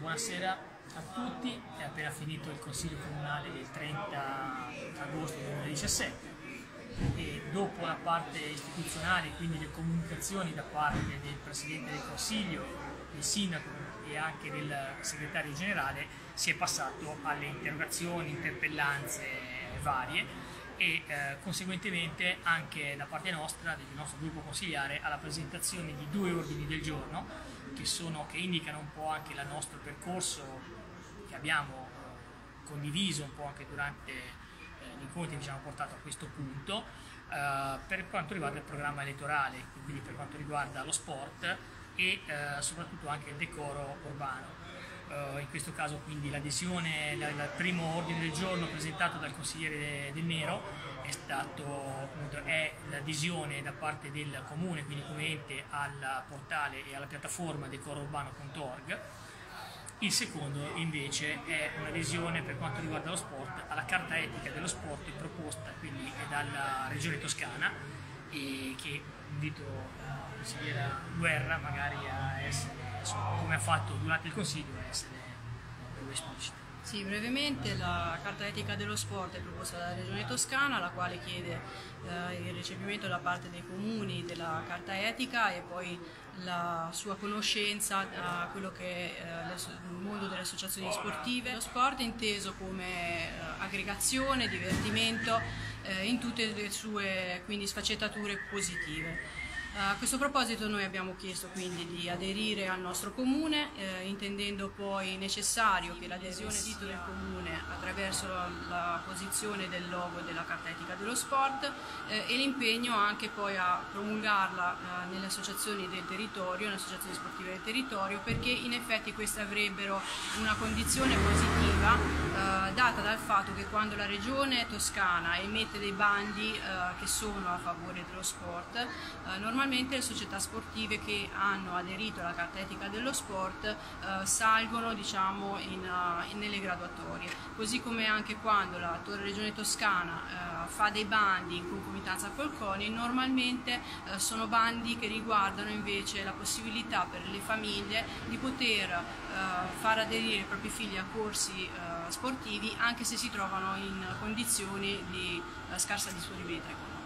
Buonasera a tutti, è appena finito il Consiglio Comunale del 30 agosto 2017 e dopo la parte istituzionale, quindi le comunicazioni da parte del Presidente del Consiglio, del Sindaco e anche del Segretario Generale, si è passato alle interrogazioni, interpellanze varie e eh, conseguentemente anche da parte nostra, del nostro gruppo consigliare, alla presentazione di due ordini del giorno che, sono, che indicano un po' anche il nostro percorso che abbiamo eh, condiviso un po' anche durante eh, gli incontri che ci hanno portato a questo punto eh, per quanto riguarda il programma elettorale, quindi per quanto riguarda lo sport e eh, soprattutto anche il decoro urbano. Uh, in questo caso quindi l'adesione, il primo ordine del giorno presentato dal consigliere Del Nero è, è l'adesione da parte del comune, quindi come ente, al portale e alla piattaforma decorourbano.org. Il secondo invece è un'adesione per quanto riguarda lo sport alla carta etica dello sport proposta quindi dalla regione toscana e che invito la consigliera Guerra magari a essere, come ha fatto durante il consiglio, essere più esplicita. Sì, brevemente la Carta Etica dello Sport è proposta dalla Regione Toscana, la quale chiede eh, il recepimento da parte dei comuni della Carta Etica e poi la sua conoscenza a quello che è eh, il mondo delle associazioni sportive. Lo sport è inteso come eh, aggregazione, divertimento eh, in tutte le sue quindi, sfaccettature positive. A questo proposito noi abbiamo chiesto quindi di aderire al nostro comune, eh, intendendo poi necessario che l'adesione al titolo del comune attraverso la, la, posizione del logo della carta etica dello sport eh, e l'impegno anche poi a promulgarla eh, nelle associazioni del territorio, nelle associazioni sportive del territorio, perché in effetti queste avrebbero una condizione positiva eh, data dal fatto che quando la regione toscana emette dei bandi eh, che sono a favore dello sport, eh, normalmente normalmente le società sportive che hanno aderito alla carta etica dello sport eh, salgono diciamo, in, uh, nelle graduatorie, così come anche quando la Torre Regione Toscana uh, fa dei bandi in concomitanza col CONI, normalmente uh, sono bandi che riguardano invece la possibilità per le famiglie di poter far aderire i propri figli a corsi sportivi anche se si trovano in condizioni di scarsa disponibilità economica.